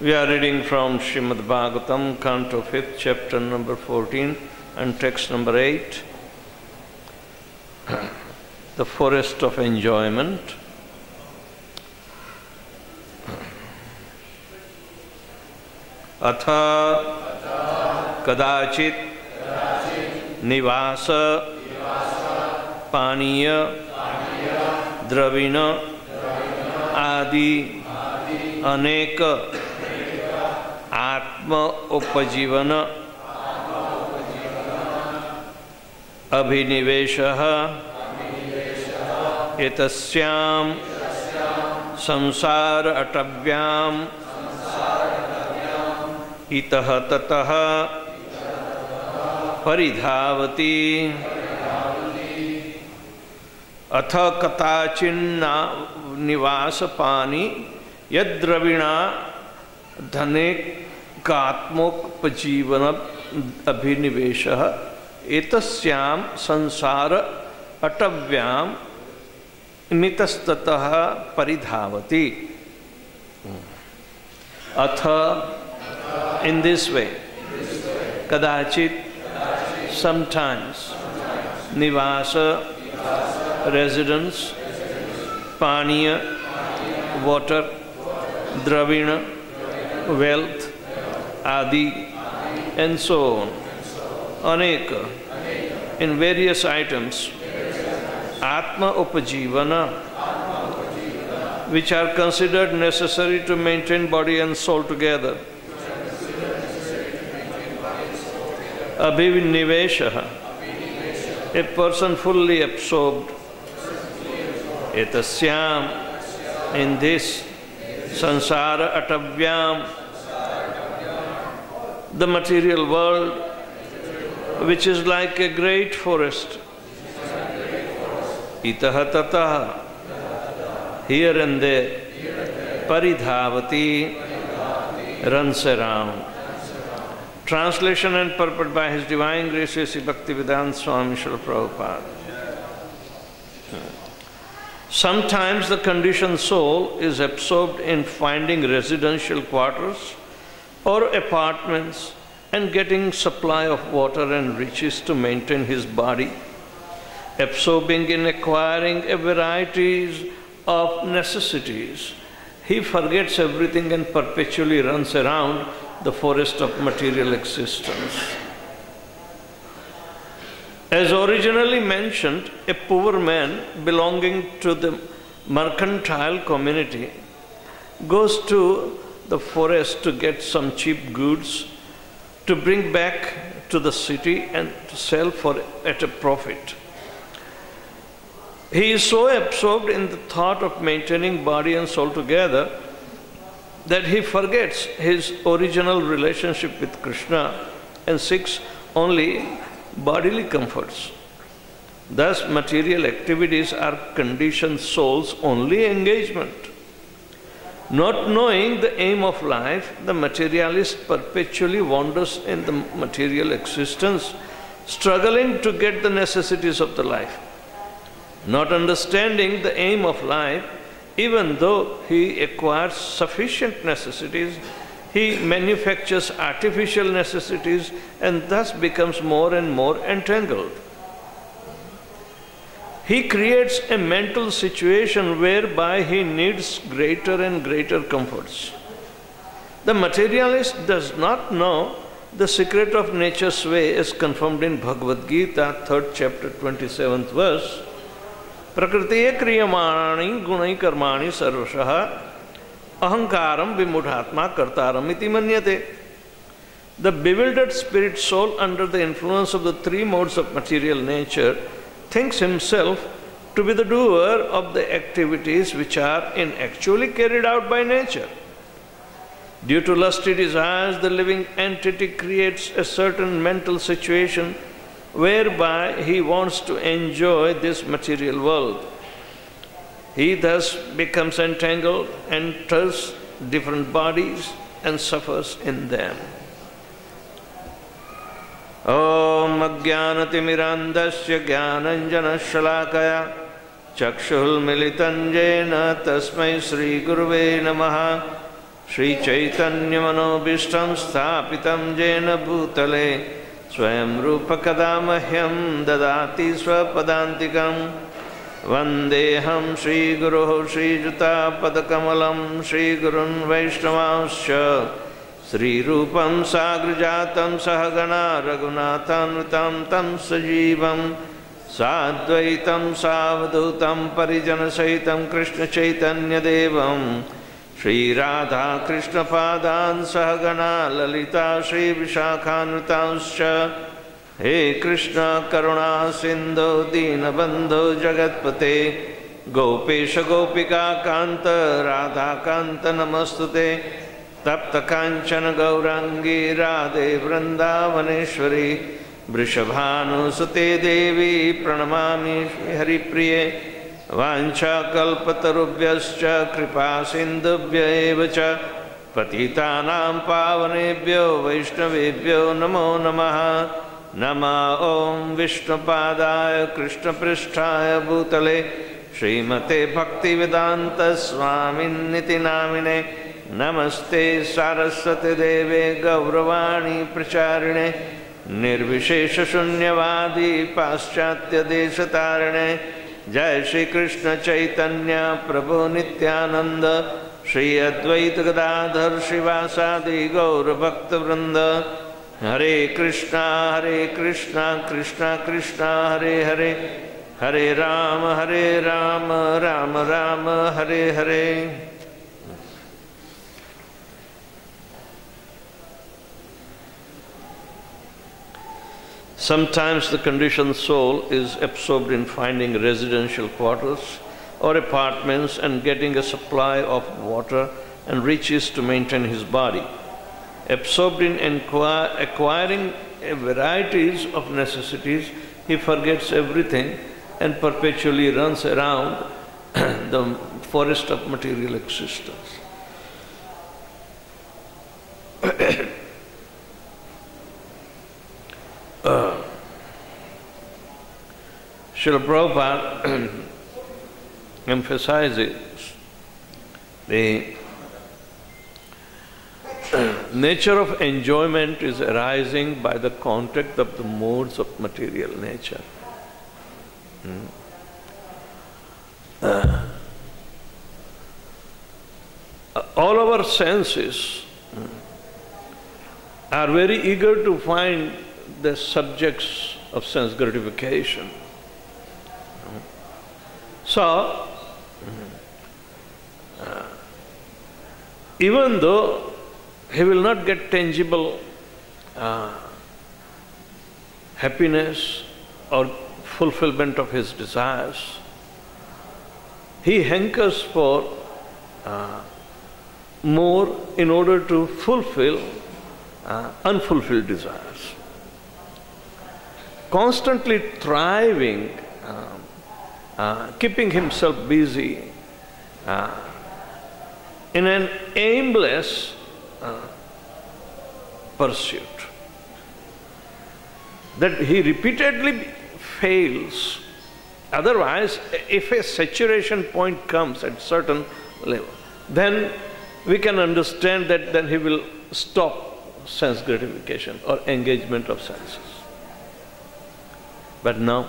We are reading from Srimad Bhagavatam, Canto 5th, chapter number 14, and text number 8. The forest of enjoyment. अथ कदाचित निवास पानीय द्रविण आदि अनेक आत्म उपजीवन अभिनिवेश एतस्यां संसार अटव्याम इतः ततः परिधावती। अथ कदाचिन्ना निवास पानी यद्रविणा धने कात्मोक अभिनिवेश एतस्याम संसार, अटव्याम, नितस्ततः परिधावती। अथ इन दिस वे कदाचित समटाइम्स निवास रेजिडेंस पानीय वाटर द्रविण wealth adi and so on aneka in various items atma upajivana which are considered necessary to maintain body and soul together Abhinivesha, a person fully absorbed. Etasyam, in this sansara atavyam, the material world, which is like a great forest. Itaha tataha, here and there, paridhavati, runs around. Translation and purport by His Divine Grace Sri Bhaktivedanta Swami Srila Prabhupada. Sometimes the conditioned soul is absorbed in finding residential quarters or apartments and getting supply of water and riches to maintain his body, absorbing in acquiring a varieties of necessities. He forgets everything and perpetually runs around the forest of material existence. As originally mentioned, a poor man belonging to the mercantile community goes to the forest to get some cheap goods to bring back to the city and to sell for at a profit. He is so absorbed in the thought of maintaining body and soul together that he forgets his original relationship with Krishna and seeks only bodily comforts. Thus, material activities are conditioned soul's only engagement. Not knowing the aim of life, the materialist perpetually wanders in the material existence, struggling to get the necessities of the life. Not understanding the aim of life, even though he acquires sufficient necessities, he manufactures artificial necessities and thus becomes more and more entangled. He creates a mental situation whereby he needs greater and greater comforts. The materialist does not know the secret of nature's way is confirmed in Bhagavad Gita, 3rd chapter, 27th verse. "Prakriti kriyamani gunai karmani sarvasaha Ahankaram vimudhatma kartaram iti manyate. The bewildered spirit soul under the influence of the three modes of material nature thinks himself to be the doer of the activities which are in actually carried out by nature. Due to lusty desires, the living entity creates a certain mental situation whereby he wants to enjoy this material world. He thus becomes entangled, enters different bodies, and suffers in them. ॐ अज्ञानतिमिरान्धस्य ज्ञानञ्जनशलाकया चक्षुर्मिलितं येन तस्मै श्रीगुरुवे नमः श्रीचैतन्यमनोभीष्टं स्थापितं येन भूतले स्वयं रूपकदा मह्यं ददाति स्वपदान्तिकं वन्देऽहं श्रीगुरोः श्रीयुतापदकमलं श्रीगुरुन् वैष्णवांश्च, श्रीरूपं साग्रजातं सहगणा रघुनाथान्वितं तं सजीवं, साद्वैतं सावधूतं परिजनसहितं कृष्णचैतन्यदेवं, श्रीराधाकृष्णपादान् सहगणा ललिता श्रीविशाखान्वितांश्च हे कृष्ण, करुणा सिन्धो दीनबन्धो जगत्पते, गोपेश, गोपिका कान्त राधाकान्त नमस्तु ते तप्त कांचन, गौरांगी, राधे, वृंदावनेश्वरी, वृषभानुसुते देवी, प्रणमामि हरिप्रिये। वाञ्छाकल्पतरुभ्यश्च, कृपा सिन्धुभ्य एव च। पतितानां पावनेभ्यो, वैष्णवेभ्यो, नमो नमः। नमः ॐ विष्णुपादाय कृष्णपृष्ठाय भूतले श्रीमते भक्तिवेदान्तस्वामिन्निति नामिने। नमस्ते सारस्वतीदेवे गौरवाणी प्रचारिणे। निर्विशेषशून्यवादी पाश्चात्यदेशतारिणे जय श्री श्रीकृष्णचैतन्यप्रभो नित्यानन्द। श्री अद्वैतगदाधर श्रीवासादि गौरभक्तवृन्द। हरे कृष्णा हरे कृष्णा कृष्णा कृष्णा हरे हरे हरे राम हरे Ram Ram Ram Hare Hare Sometimes the conditioned soul is absorbed in finding residential quarters or apartments and getting a supply of water and riches to maintain his body. Absorbed in acquiring varieties of necessities, he forgets everything and perpetually runs around the forest of material existence. uh, Srila emphasizes the nature of enjoyment is arising by the contact of the modes of material nature. Hmm. Uh, all our senses are very eager to find the subjects of sense gratification. So, even though he will not get tangible uh, happiness or fulfillment of his desires, he hankers for uh, more in order to fulfill uh, unfulfilled desires. Constantly thriving, um, uh, keeping himself busy uh, in an aimless pursuit. That he repeatedly fails. Otherwise, if a saturation point comes at certain level, then we can understand that then he will stop sense gratification or engagement of senses. But now,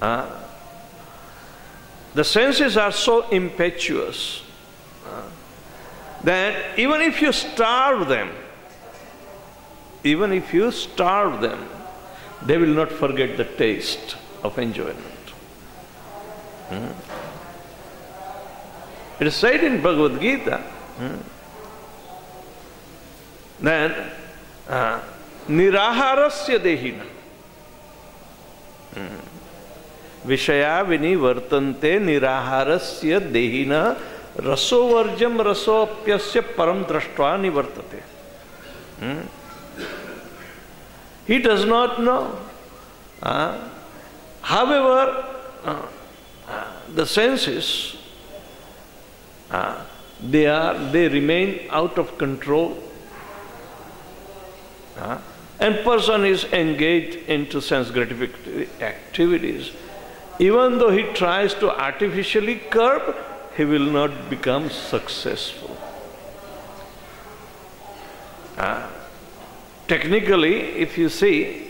uh, the senses are so impetuous that even if you starve them, even if you starve them, they will not forget the taste of enjoyment. Hmm? It is said in Bhagavad Gita hmm, that uh, niraharasya dehina विषया विनिवर्तन्ते निराहारस्य देहिन रसोवर्जम रसोप्यस्य परम दृष्टवा निवर्तते hmm? He does not know. Uh, however, uh, uh, the senses, uh, they, are, they remain out of control. Uh, and person is engaged into sense gratification activities. Even though he tries to artificially curb, he will not become successful. Uh, Technically, if you see,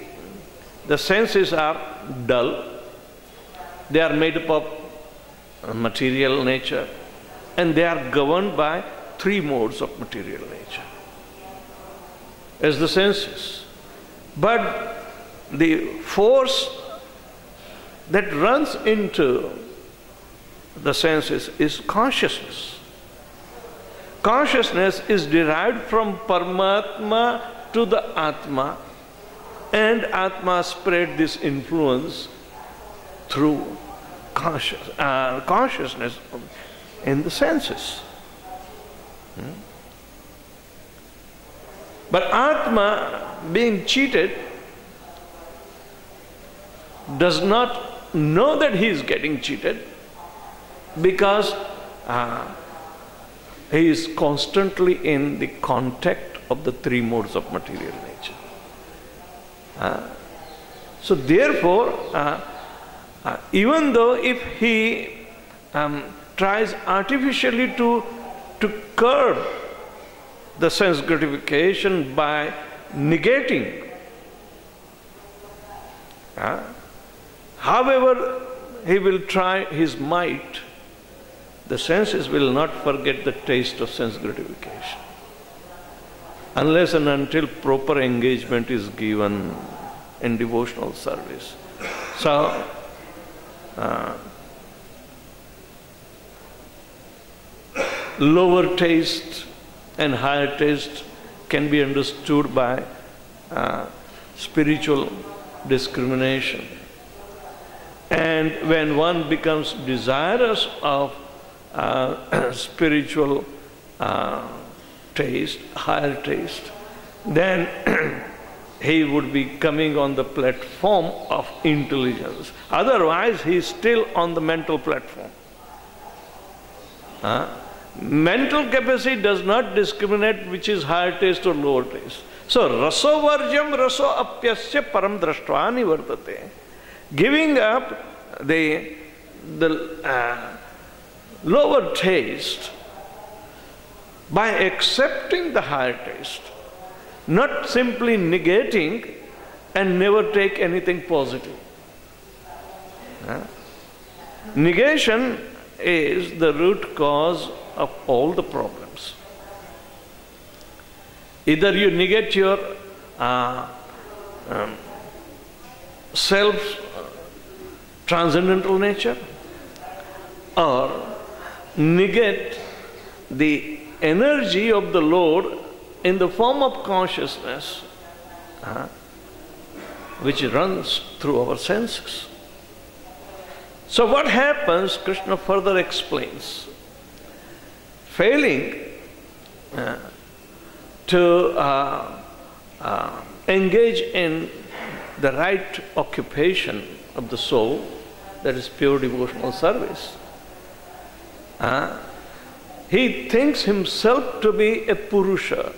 the senses are dull, they are made up of material nature, and they are governed by three modes of material nature as the senses. But the force that runs into the senses is consciousness. Consciousness is derived from Paramatma to the Atma and Atma spread this influence through conscious, uh, consciousness in the senses. Hmm? But Atma, being cheated, does not know that he is getting cheated because uh, he is constantly in the contact of the three modes of material nature. Uh, so therefore, uh, uh, even though if he um, tries artificially to, to curb the sense gratification by negating, uh, however he will try his might, the senses will not forget the taste of sense gratification unless and until proper engagement is given in devotional service. So, uh, lower taste and higher taste can be understood by uh, spiritual discrimination. And when one becomes desirous of uh, spiritual uh, taste, higher taste, then he would be coming on the platform of intelligence. Otherwise, he is still on the mental platform. Mental capacity does not discriminate which is higher taste or lower taste. So, raso varjam raso apyasya param drashtvani vartate. Giving up the, the uh, lower taste by accepting the higher taste, not simply negating and never take anything positive. Negation is the root cause of all the problems. Either you negate your uh, um, self transcendental nature or negate the energy of the Lord in the form of consciousness uh, which runs through our senses. So, what happens, Krishna further explains. Failing uh, to uh, uh engage in the right occupation of the soul, that is pure devotional service, uh, he thinks himself to be a Purusha.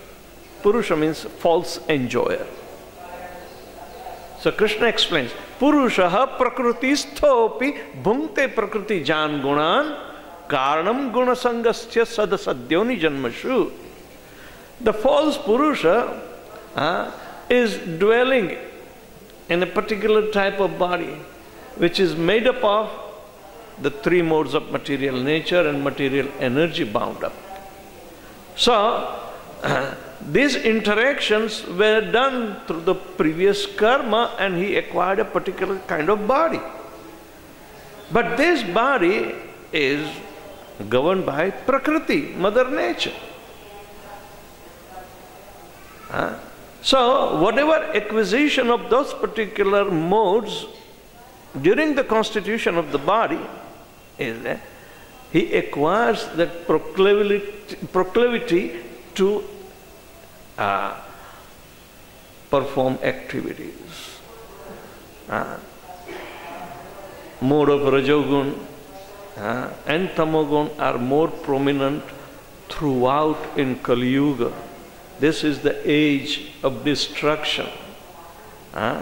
Purusha means false enjoyer. So Krishna explains, Purusha prakrutisthopi bhungte prakriti jan gunan karanam gunasangasya sadasadyoni janmashu. The false Purusha uh, is dwelling in a particular type of body which is made up of the three modes of material nature and material energy bound up. So, these interactions were done through the previous karma and he acquired a particular kind of body. But this body is governed by Prakriti, Mother Nature. So, whatever acquisition of those particular modes during the constitution of the body is he acquires that proclivity, proclivity to uh, perform activities. Uh, mode of Rajogun uh, and Tamogun are more prominent throughout in Kali Yuga. This is the age of destruction. Uh,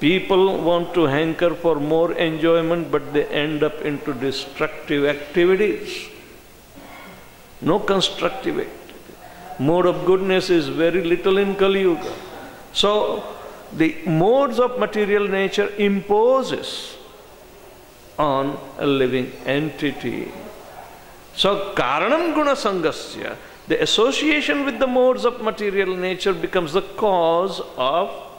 people want to hanker for more enjoyment, but they end up into destructive activities. No constructive activity. Mode of goodness is very little in Kali Yuga. So, the modes of material nature imposes on a living entity. So, Karanam Guna Sangasya, the association with the modes of material nature becomes the cause of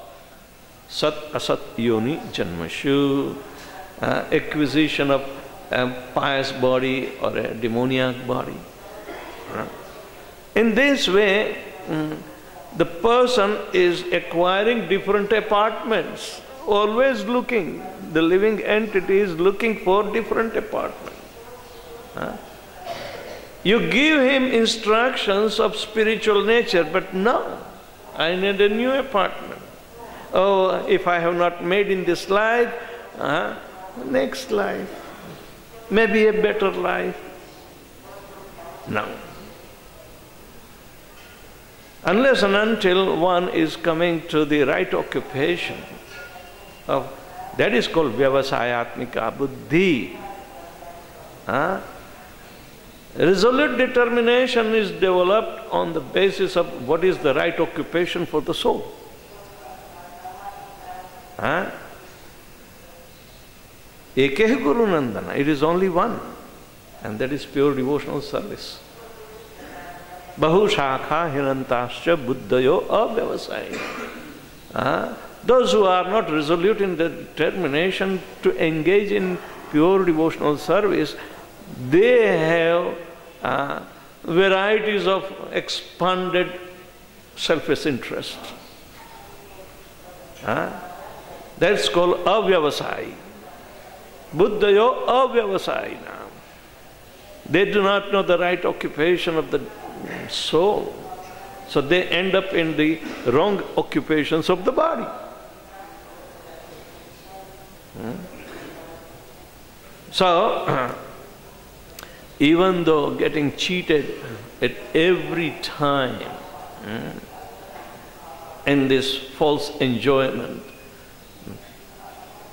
Sat Asat Yoni Janmashu, uh, acquisition of a pious body or a demoniac body. In this way, um, the person is acquiring different apartments, always looking. The living entity is looking for different apartments. You give him instructions of spiritual nature, but no, I need a new apartment. Oh, if I have not made in this life, uh, next life, maybe a better life. No. Unless and until one is coming to the right occupation of that is called vyavasayatmika buddhi. Huh? Resolute determination is developed on the basis of what is the right occupation for the soul. Ekeh Kuru Nandana, it is only one, and that is pure devotional service. Bahushakha hirantascha buddhayo avyavasai. Uh, those who are not resolute in the determination to engage in pure devotional service, they have uh, varieties of expanded selfish interest. Uh, that's called avyavasai. Buddhayo avyavasai now. They do not know the right occupation of the soul. So they end up in the wrong occupations of the body. Hmm? So, even though getting cheated at every time hmm, in this false enjoyment,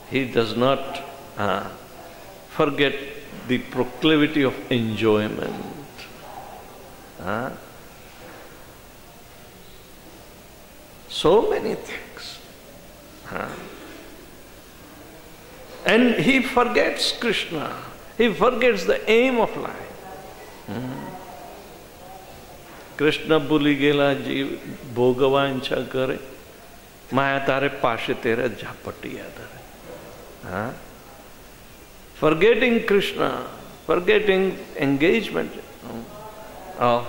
he does not uh, forget the proclivity of enjoyment. Huh? So many things. Huh? And he forgets Krishna. He forgets the aim of life. Krishna ભૂલી ગયેલા જીવ ભોગવાંછા કરે માયા તારે પાસે તેરે ઝાપટિયા તારે હા forgetting Krishna, forgetting engagement of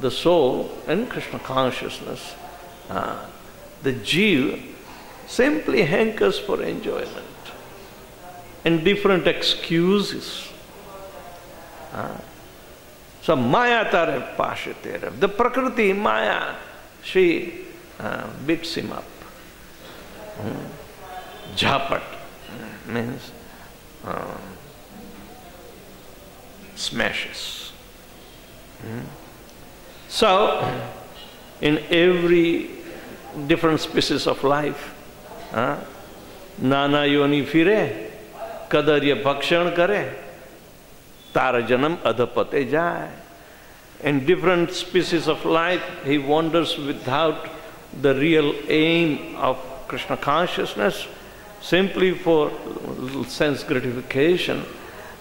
the soul and Krishna consciousness, uh, the jiva simply hankers for enjoyment and different excuses. Uh, so Maya tare pashatere. The Prakriti, Maya, she uh, beats him up. Mm. Jhapat means uh, smashes. So, in every different species of life, नाना योनि फिरे कदर्य भक्षण करे तार जन्म अधपते जाए in different species of life, he wanders without the real aim of Krishna consciousness, simply for sense gratification.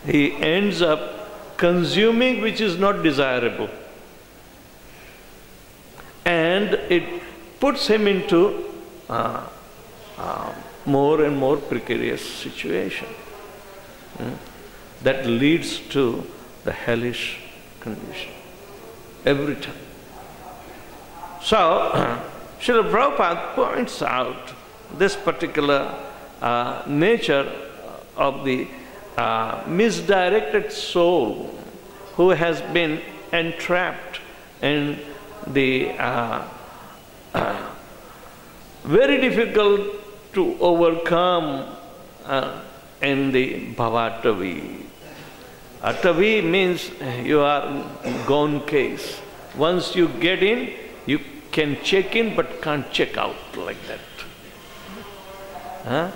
He ends up consuming which is not desirable. And it puts him into uh, uh, more and more precarious situation. Mm? That leads to the hellish condition every time. So, Srila Prabhupada points out this particular uh, nature of the uh, misdirected soul who has been entrapped in the uh, uh, very difficult to overcome uh, in the Bhavatavi. Atavi means you are gone case. Once you get in, you can check in but can't check out like that. Huh?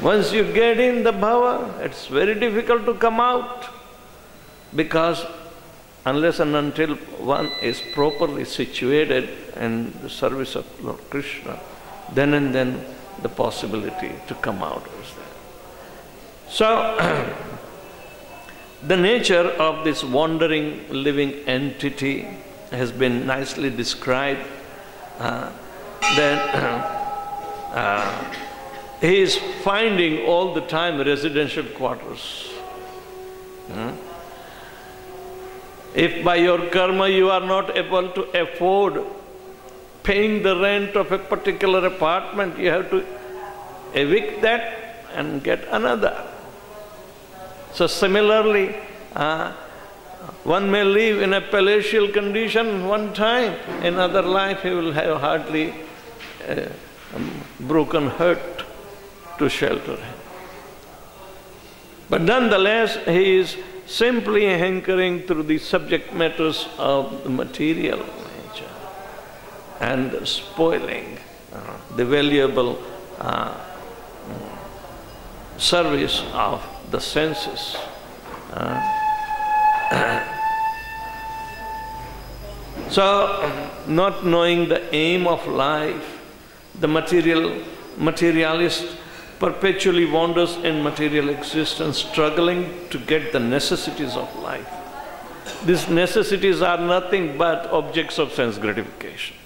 Once you get in the bhava, it's very difficult to come out because unless and until one is properly situated in the service of Lord Krishna, then and then the possibility to come out is there. So, the nature of this wandering living entity has been nicely described. Uh, that uh, he is finding all the time residential quarters. Hmm? If by your karma you are not able to afford paying the rent of a particular apartment, you have to evict that and get another. So similarly, uh, one may live in a palatial condition one time, in other life he will have hardly a broken hurt to shelter him. But nonetheless, he is simply hankering through the subject matters of the material nature and spoiling uh, the valuable uh, service of the senses. Uh, so, not knowing the aim of life, the material materialist perpetually wanders in material existence, struggling to get the necessities of life. These necessities are nothing but objects of sense gratification.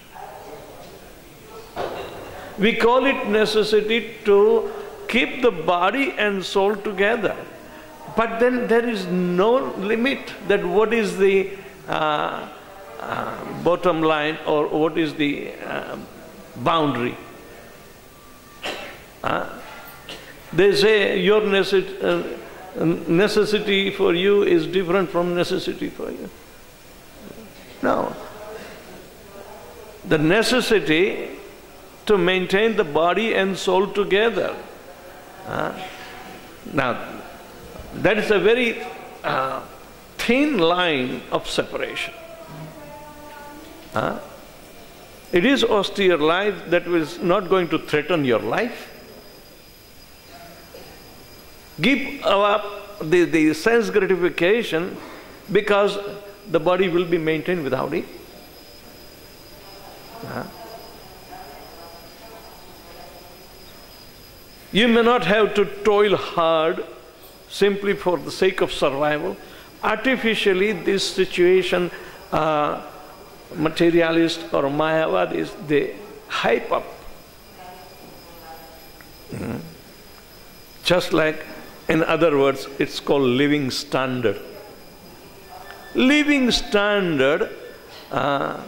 We call it necessity to keep the body and soul together. But then there is no limit that what is the uh, uh, bottom line or what is the uh, boundary. Uh, they say your uh, necessity for you is different from necessity for you. No. The necessity to maintain the body and soul together. Uh, now, that is a very uh, thin line of separation. Uh, it is austere life that is not going to threaten your life. Give up the, the sense gratification because the body will be maintained without it. Uh, you may not have to toil hard simply for the sake of survival. Artificially, this situation, uh, materialists or Mayavadis, they hype up. Mm. Just like in other words, it's called living standard. Living standard uh,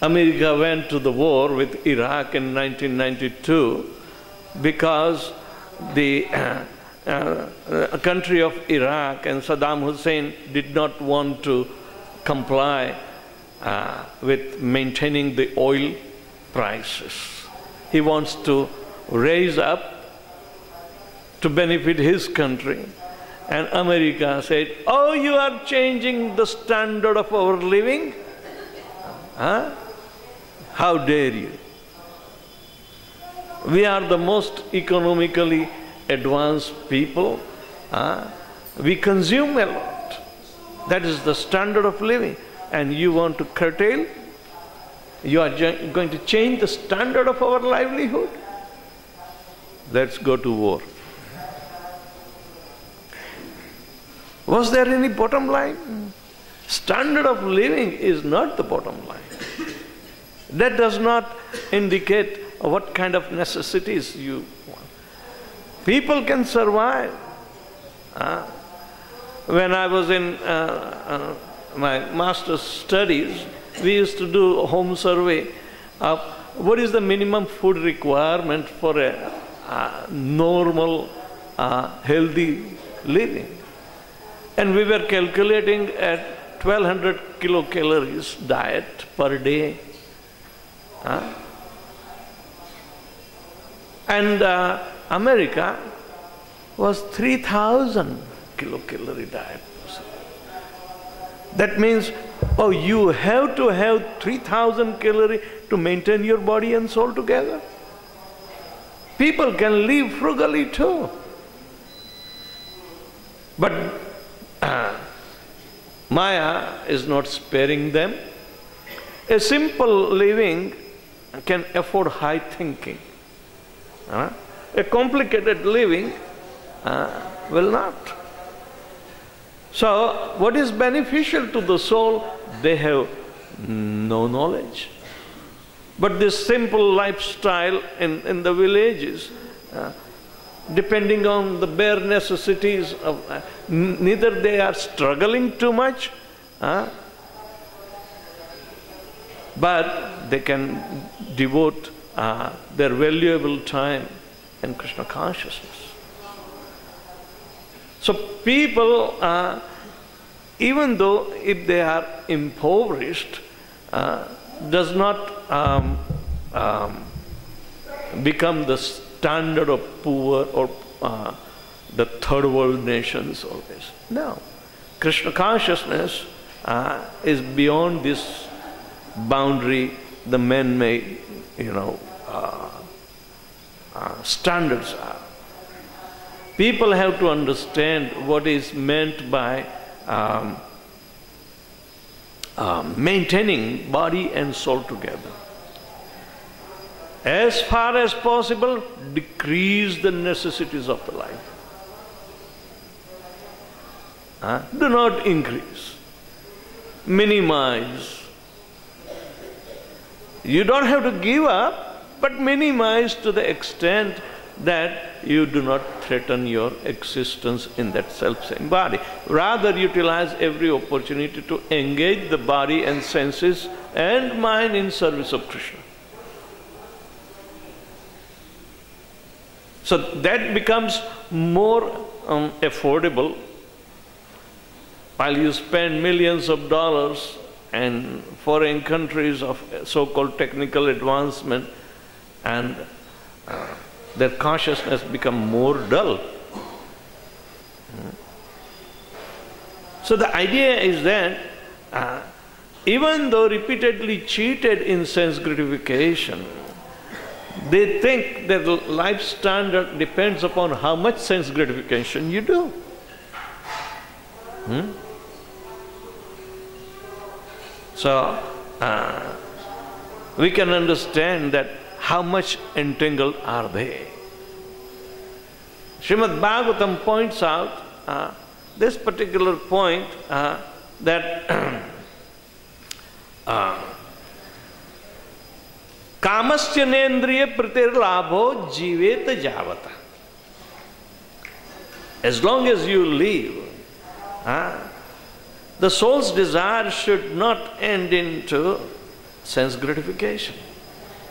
America went to the war with Iraq in 1992 because the uh, uh, country of Iraq and Saddam Hussein did not want to comply uh, with maintaining the oil prices. He wants to raise up to benefit his country. And America said, Oh, you are changing the standard of our living? Huh? How dare you? We are the most economically advanced people. Huh? We consume a lot. That is the standard of living. And you want to curtail? You are going to change the standard of our livelihood? Let's go to war. Was there any bottom line? Standard of living is not the bottom line. That does not indicate what kind of necessities you want. People can survive. Uh, when I was in uh, uh, my master's studies, we used to do a home survey of what is the minimum food requirement for a uh, normal uh, healthy living. And we were calculating at 1200 kilocalories diet per day. Huh? And uh, America was 3000 kilocalorie diet. That means, oh, you have to have 3000 calorie to maintain your body and soul together. People can live frugally too. But uh, Maya is not sparing them. A simple living can afford high thinking. Uh, a complicated living uh, will not. So, what is beneficial to the soul, they have no knowledge. But this simple lifestyle in, in the villages, uh, depending on the bare necessities of, uh, neither they are struggling too much, uh, but they can devote uh, their valuable time in Krishna consciousness. So people, uh, even though if they are impoverished, uh, does not um, um, become the standard of poor or uh, the third world nations always. No. Krishna consciousness uh, is beyond this boundary the man-made, you know, uh, uh, standards are. People have to understand what is meant by um, um, maintaining body and soul together. As far as possible, decrease the necessities of the life. Uh, do not increase. Minimize. You don't have to give up, but minimize to the extent that you do not threaten your existence in that self-same body. Rather utilize every opportunity to engage the body and senses and mind in service of Krishna. So that becomes more um, affordable while you spend millions of dollars in foreign countries of so-called technical advancement and uh, their consciousness become more dull. So the idea is that uh, even though repeatedly cheated in sense gratification, they think their life standard depends upon how much sense gratification you do. Hmm? So, uh, we can understand that how much entangled are they? Srimad Bhagavatam points out uh, this particular point uh, that uh, कामस्य नेन्द्रिय प्रतिर्लाभो जीवेत javata. As long as you live, uh, the soul's desire should not end into sense gratification.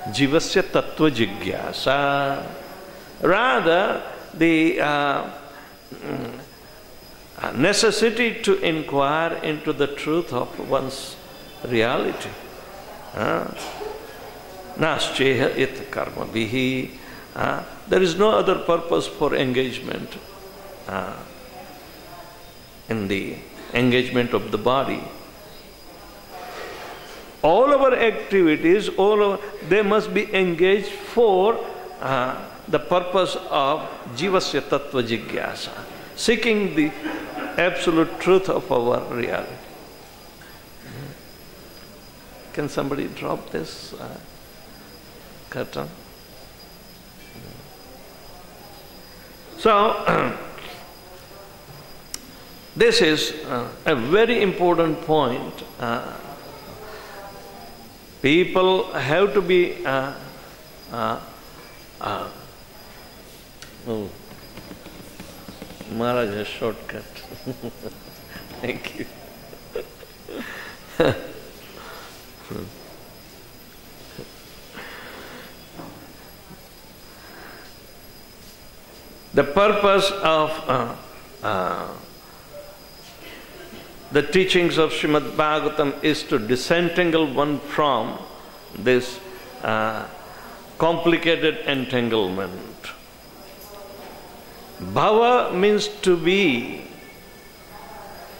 Jivasya tattva jigyasa. Rather, the uh, necessity to inquire into the truth of one's reality. Nascheha it karma bihi. There is no other purpose for engagement uh, in the engagement of the body all our activities, all they must be engaged for uh, the purpose of jivasya tattva jigyasa, seeking the absolute truth of our reality. Can somebody drop this uh, curtain? So, this is uh, a very important point uh, People have to be. Uh, uh, uh, oh, Maharaj shortcut. Thank you. The purpose of uh, uh, the teachings of Srimad Bhagavatam is to disentangle one from this uh, complicated entanglement. Bhava means to be,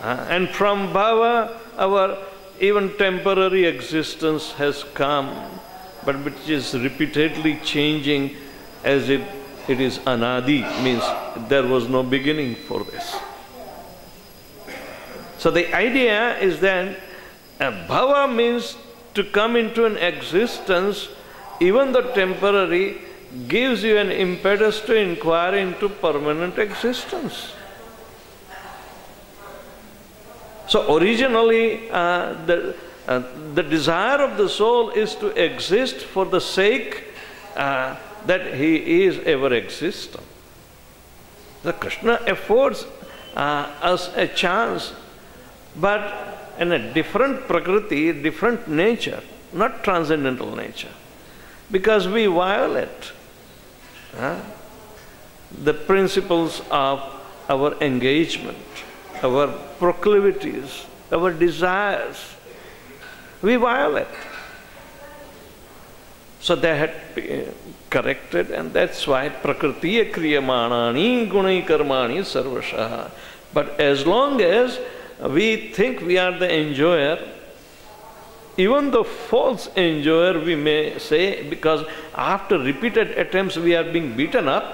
uh, and from bhava, our even temporary existence has come, but which is repeatedly changing as if it is anadi, means there was no beginning for this. So the idea is that bhava means to come into an existence, even though temporary, gives you an impetus to inquire into permanent existence. So originally, uh, the, uh, the desire of the soul is to exist for the sake uh, that he is ever existent. The Krishna affords uh, us a chance, but in a different prakriti, different nature, not transcendental nature, because we violate the principles of our engagement, our proclivities, our desires. We violate. So there had corrected, and that's why prakritiya kriyamanani gunai karmani sarvasha. But as long as we think we are the enjoyer, even the false enjoyer, we may say, because after repeated attempts we are being beaten up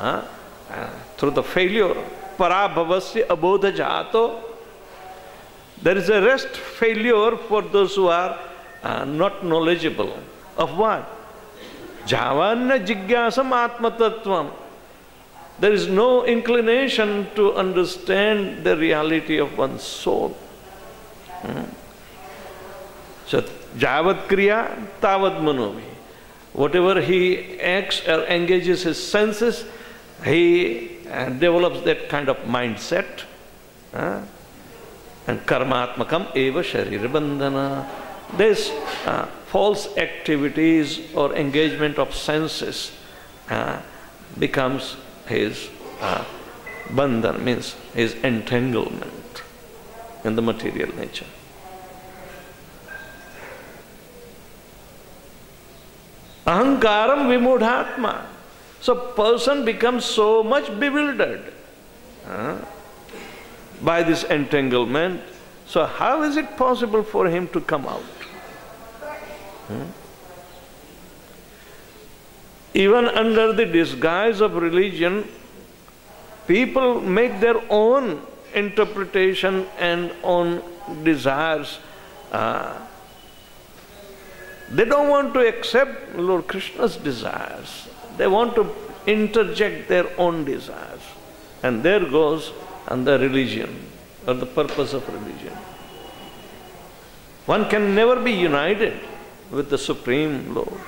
uh, uh, through the failure. Parabhavasya abodha jato. There is a rest failure for those who are uh, not knowledgeable. Of what? जावान्य जिज्ञास आत्मतत्व there is no inclination to understand the reality of one soul जावत क्रिया तावत मनोवी whatever he x engage his senses he develops that kind of mindset कर्मात्मकम एवं शरीर बंधन this false activities or engagement of senses uh, becomes his uh, bandhan, means his entanglement in the material nature. Ahankaram vimudhatma. So person becomes so much bewildered huh, by this entanglement. So how is it possible for him to come out? Hmm? Even under the disguise of religion, people make their own interpretation and own desires. Uh, they don't want to accept Lord Krishna's desires. They want to interject their own desires. And there goes and the religion or the purpose of religion. One can never be united with the Supreme Lord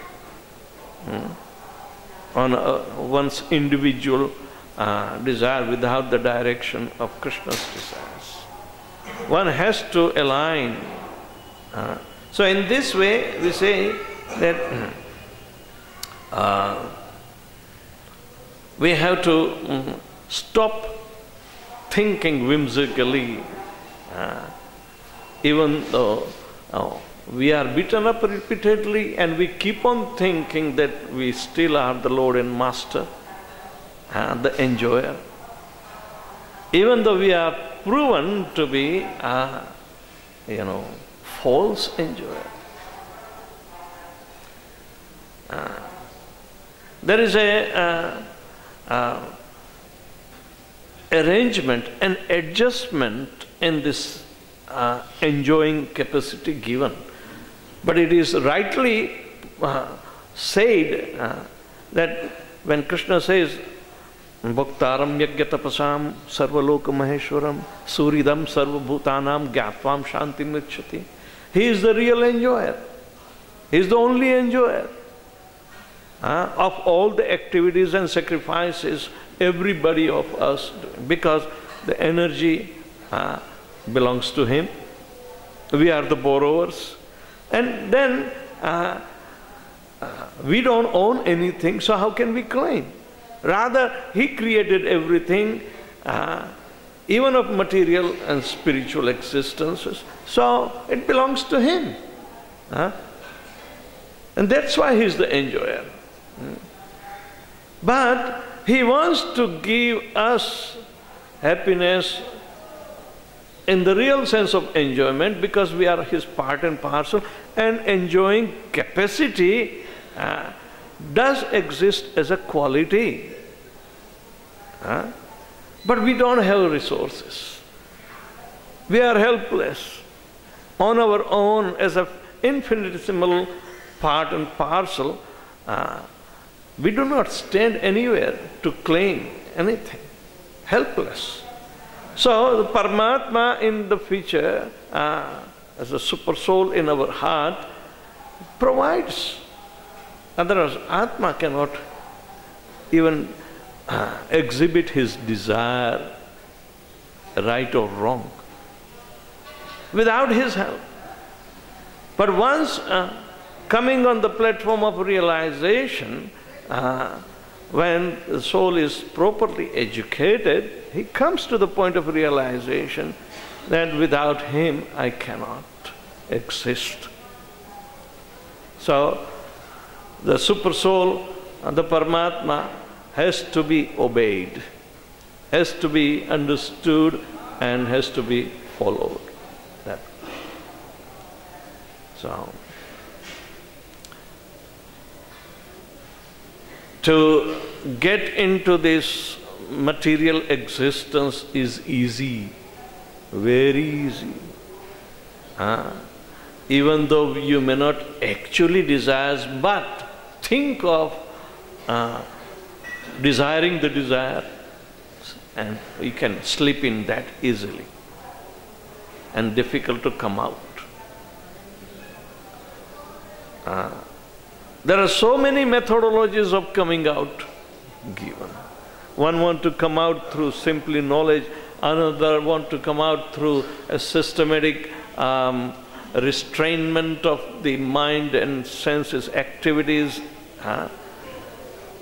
hmm? on one's individual uh, desire without the direction of Krishna's desires. One has to align. Uh, so in this way, we say that uh, we have to um, stop thinking whimsically, uh, even though oh, we are beaten up repeatedly and we keep on thinking that we still are the Lord and Master, uh, the enjoyer. Even though we are proven to be, a, you know, false enjoyer. Uh, there is a uh, uh, arrangement and adjustment in this uh, enjoying capacity given. But it is rightly uh, said uh, that when Krishna says, Bhaktaram yagyatapasam sarvaloka maheshwaram suridam sarvabhutanam gyatvam shanti mrichyati. He is the real enjoyer. He is the only enjoyer uh, of all the activities and sacrifices everybody of us because the energy uh, belongs to him. We are the borrowers. And then uh, we don't own anything, so how can we claim? Rather, He created everything, uh, even of material and spiritual existences. So it belongs to Him. Uh, and that's why He's the enjoyer. Hmm. But He wants to give us happiness in the real sense of enjoyment because we are His part and parcel and enjoying capacity uh, does exist as a quality. Uh, but we don't have resources. We are helpless on our own as an infinitesimal part and parcel. Uh, we do not stand anywhere to claim anything. Helpless. So the Paramatma in the future, uh, as a super soul in our heart, provides. Otherwise, Atma cannot even uh, exhibit his desire, right or wrong, without his help. But once uh, coming on the platform of realization, uh, when the soul is properly educated, he comes to the point of realization that without him I cannot exist. So, the super soul, the Paramatma, has to be obeyed, has to be understood, and has to be followed. That. So, to get into this material existence is easy, very easy. Huh? Even though you may not actually desire, but think of uh, desiring the desire, and you can slip in that easily, and difficult to come out. Uh, there are so many methodologies of coming out given. One want to come out through simply knowledge, another want to come out through a systematic um, restrainment of the mind and senses activities. Huh?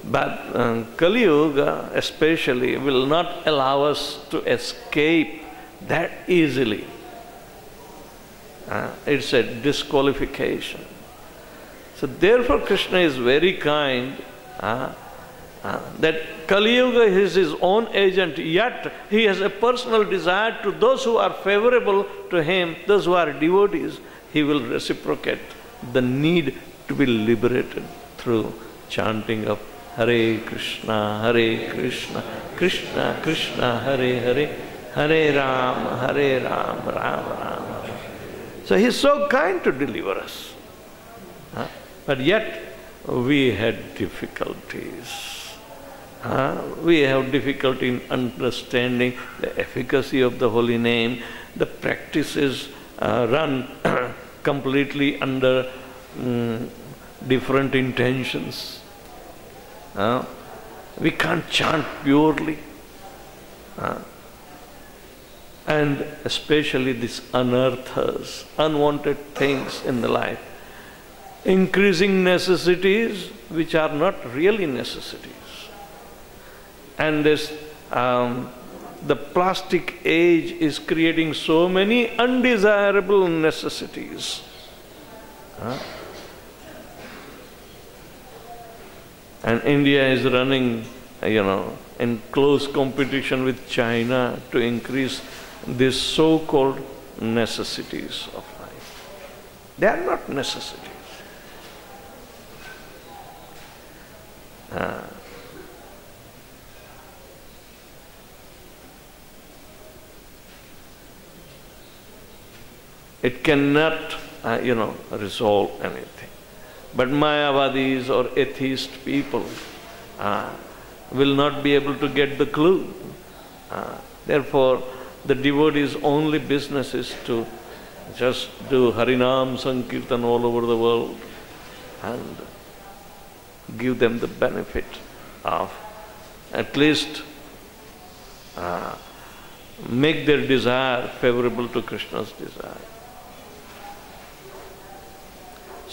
But um, Kali Yuga especially will not allow us to escape that easily. Uh, it's a disqualification. So therefore Krishna is very kind uh, that Kali Yuga is his own agent, yet he has a personal desire to those who are favorable to him, those who are devotees, he will reciprocate the need to be liberated through chanting of Hare Krishna, Hare Krishna, Krishna Krishna, Hare Hare, Hare Ram, Hare Ram, Ram Ram. So he's so kind to deliver us. Huh? But yet we had difficulties. Uh, we have difficulty in understanding the efficacy of the holy name. The practices uh, run completely under um, different intentions. Uh, we can't chant purely. Uh, and especially these anarthas, unwanted things in the life, increasing necessities which are not really necessities and this um, the plastic age is creating so many undesirable necessities. Huh? And India is running, you know, in close competition with China to increase these so-called necessities of life. They are not necessities. Uh, It cannot, uh, you know, resolve anything. But Mayavadis or atheist people uh, will not be able to get the clue. Uh, therefore, the devotee's only business is to just do Harinam Sankirtan all over the world and give them the benefit of at least uh, make their desire favorable to Krishna's desire.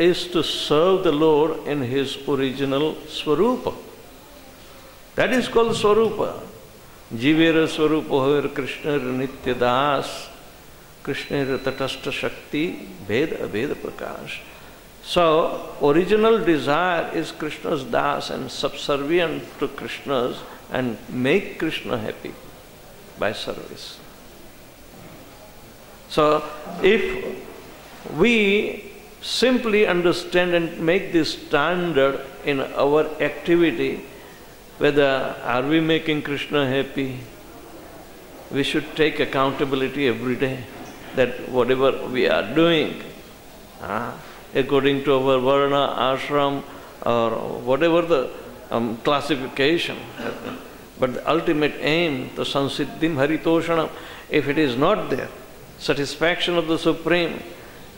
is to serve the Lord in His original Swarupa. That is called Swarupa. Jivera Swarupa Krishna Nitya Das Krishna Tatastha Shakti Veda Veda Prakash. So, original desire is Krishna's das and subservient to Krishna's and make Krishna happy by service. So, if we simply understand and make this standard in our activity, whether are we making Krishna happy, we should take accountability every day that whatever we are doing, uh, according to our varna, ashram, or whatever the um, classification, but the ultimate aim, the sansiddhim haritoshanam, if it is not there, satisfaction of the Supreme,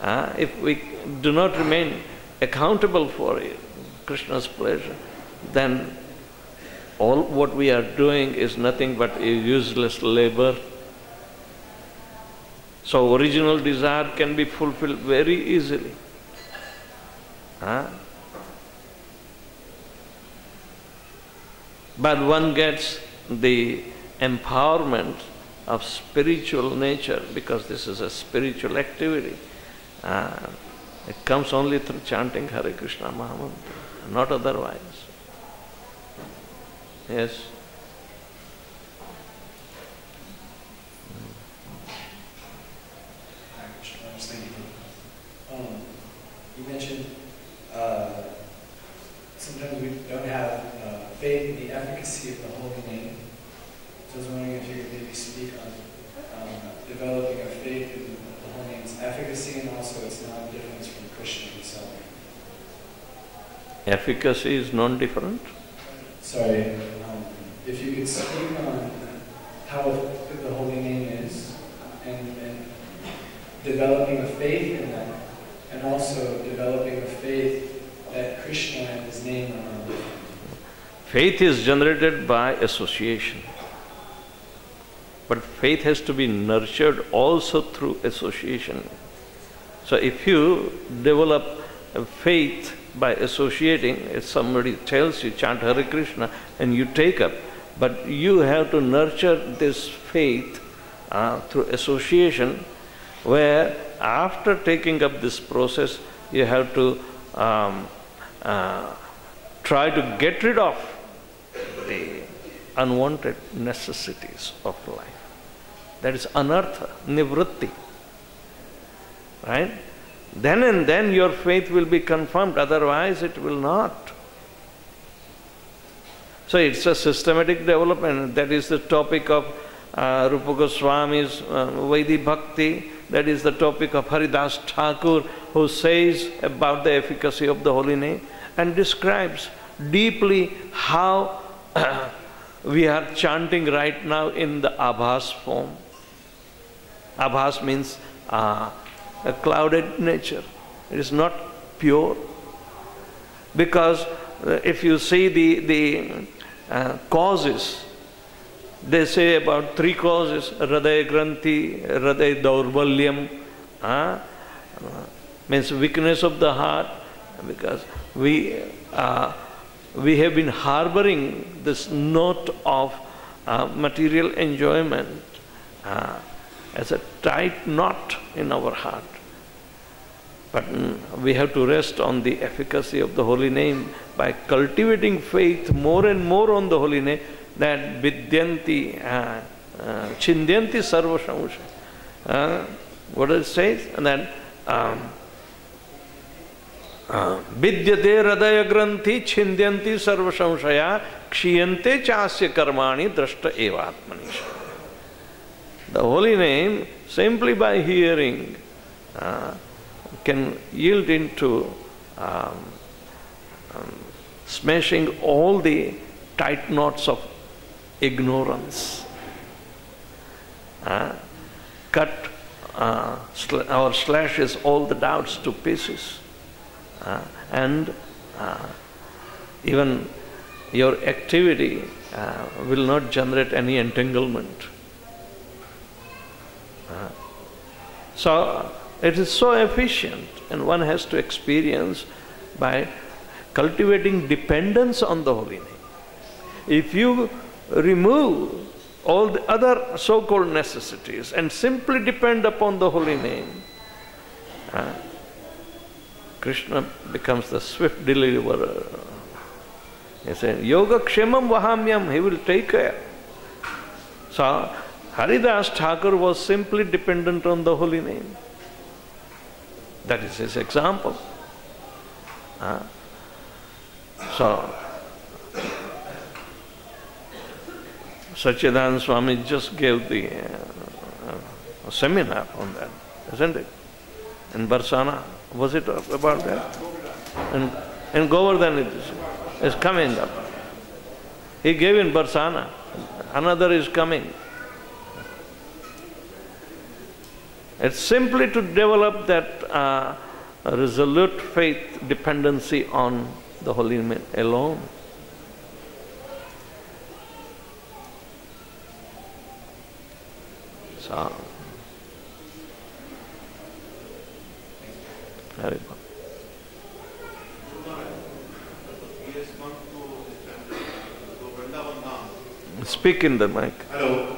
uh, if we do not remain accountable for it, Krishna's pleasure, then all what we are doing is nothing but a useless labor so original desire can be fulfilled very easily. Huh? But one gets the empowerment of spiritual nature because this is a spiritual activity. Uh, it comes only through chanting Hare Krishna Mahamantra, not otherwise. Yes. you mentioned uh, sometimes we don't have uh, faith in the efficacy of the holy name. So I was wondering if you could maybe speak on um, developing a faith in the holy name's efficacy and also its non-difference from Krishna himself. Efficacy is non-different? Sorry, um, if you could speak on how the holy name is and, and developing a faith in that and also developing a faith that Krishna and his name are not different. Faith is generated by association. But faith has to be nurtured also through association. So if you develop a faith by associating, if somebody tells you chant Hare Krishna and you take up, but you have to nurture this faith uh, through association where after taking up this process, you have to um, uh, try to get rid of the unwanted necessities of life. That is anartha, nivritti. Right? Then and then your faith will be confirmed, otherwise it will not. So it's a systematic development. That is the topic of uh, Rupa Goswami's uh, Vaidhi Bhakti. That is the topic of Haridas Thakur, who says about the efficacy of the holy name and describes deeply how we are chanting right now in the Abhas form. Abhas means uh, a clouded nature. It is not pure. Because uh, if you see the, the uh, causes they say about three causes Hriday Granthi, Hriday Daurbalyam, uh, means weakness of the heart, because we, uh, we have been harboring this note of uh, material enjoyment uh, as a tight knot in our heart. But mm, we have to rest on the efficacy of the holy name by cultivating faith more and more on the holy name that vidyanti, uh, uh, chindyanti sarva samsha. Uh, what does it say? And then um, विद्यते हृदय ग्रंथि छिंद्यंती सर्व संशया क्षीयते चास्य कर्माणि दृष्ट एवात्मनिश the holy name simply by hearing uh, can yield into um, um, smashing all the tight knots of ignorance. Uh, cut uh, sl- or slashes all the doubts to pieces. Uh, and uh, even your activity uh, will not generate any entanglement. Uh, so, It is so efficient, and one has to experience by cultivating dependence on the holy name. If you remove all the other so called necessities and simply depend upon the holy name, uh, Krishna becomes the swift deliverer. He said, Yoga Kshemam Vahamyam, he will take care. So Haridas Thakur was simply dependent on the holy name. That is his example. Uh, so, Sacinandana Swami just gave the uh, seminar on that, isn't it? In Barsana. Was it about that? And, and Govardhan it is, is coming up. He gave in Barsana. Another is coming. It's simply to develop that uh, resolute faith dependency on the Holy Name alone. So, Hari Speak in the mic. Hello,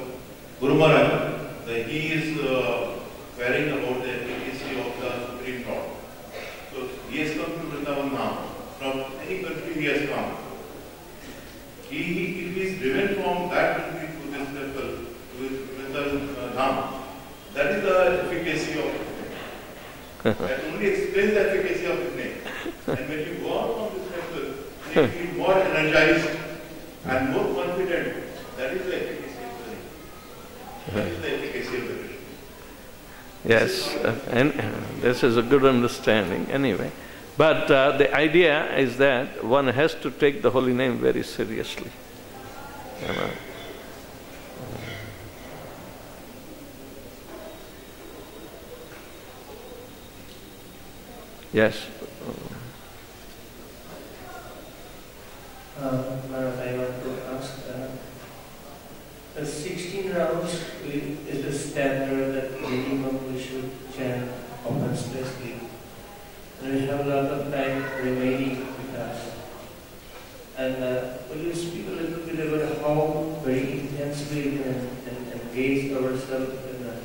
Guru Maharaj. He is uh, querying about the efficacy of the Supreme Court. So he has come to Vrindavan now. From any country he has come. He, he, if he is driven from that country to this temple, to Vrindavan uh, Dham, that is the efficacy of his name. that only explains the efficacy of his name. And when you go out from this temple, you feel more energized and more confident. That is the efficacy of the name. That is the efficacy of the Krishna. Yes, uh, and uh, this is a good understanding anyway. But uh, the idea is that one has to take the holy name very seriously. You know. Yes. Uh, Maharaj, I want to ask, uh, the 16 rounds we- is the standard that minimum we should chant open space And we have a lot of time remaining with us. And uh, will you speak a little bit about how very intensely we can en- ourselves in uh,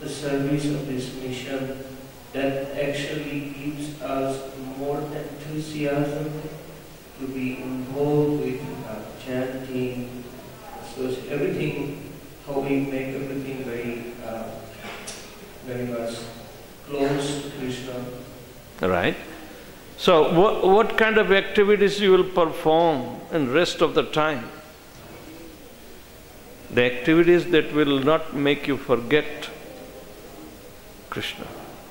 the service of this mission that actually gives us more enthusiasm to be involved with uh, chanting, so everything, how we make everything very, uh, very much close to Krishna. Right? So, what, what kind of activities you will perform in rest of the time? The activities that will not make you forget Krishna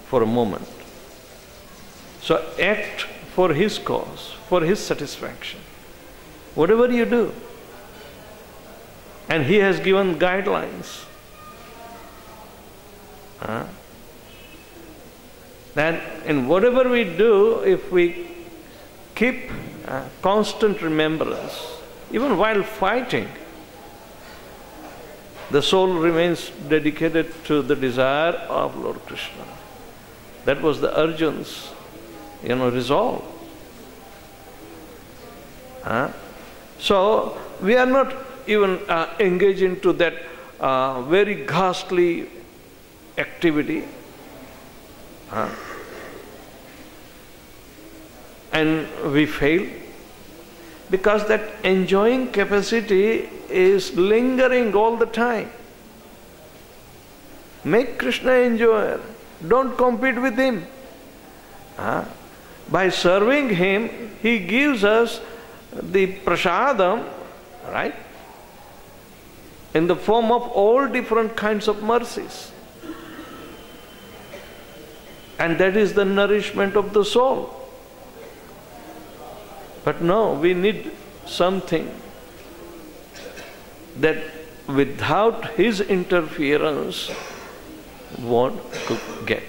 for a moment. So, act for His cause, for His satisfaction. Whatever you do. And He has given guidelines. Huh? in whatever we do, if we keep uh, constant remembrance, even while fighting, the soul remains dedicated to the desire of Lord Krishna. That was the Arjun's, you know, resolve. Huh? So we are not even uh, engaged into that uh, very ghastly activity. Huh? And we fail because that enjoying capacity is lingering all the time. Make Krishna enjoyer. Don't compete with him. Huh? By serving him, he gives us the prasadam, right? In the form of all different kinds of mercies. And that is the nourishment of the soul. But no, we need something that without his interference won't get.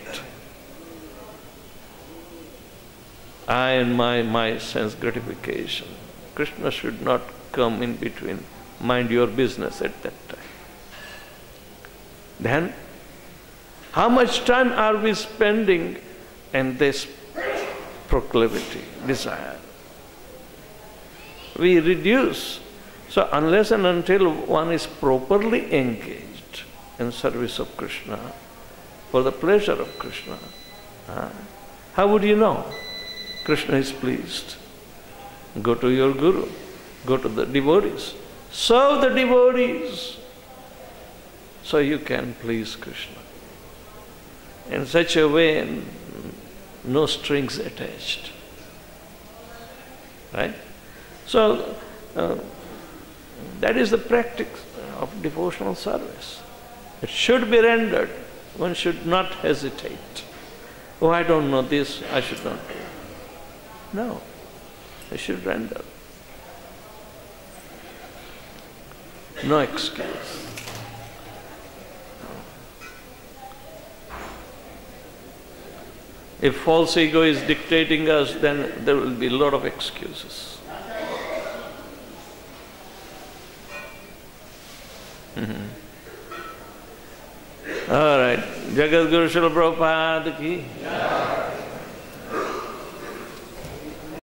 I and my, my sense gratification. Krishna should not come in between. Mind your business at that time. Then How much time are we spending in this proclivity, desire? We reduce. So, unless and until one is properly engaged in service of Krishna, for the pleasure of Krishna, how would you know Krishna is pleased? Go to your Guru, go to the devotees, serve the devotees so you can please Krishna. In such a way, no strings attached. Right? So, uh, that is the practice of devotional service. It should be rendered. One should not hesitate. Oh, I don't know this, I should not do. No, I should render. No excuse. If false ego is dictating us, then there will be a lot of excuses. Mm-hmm. All right. Jagat Guru Srila Prabhupada ki.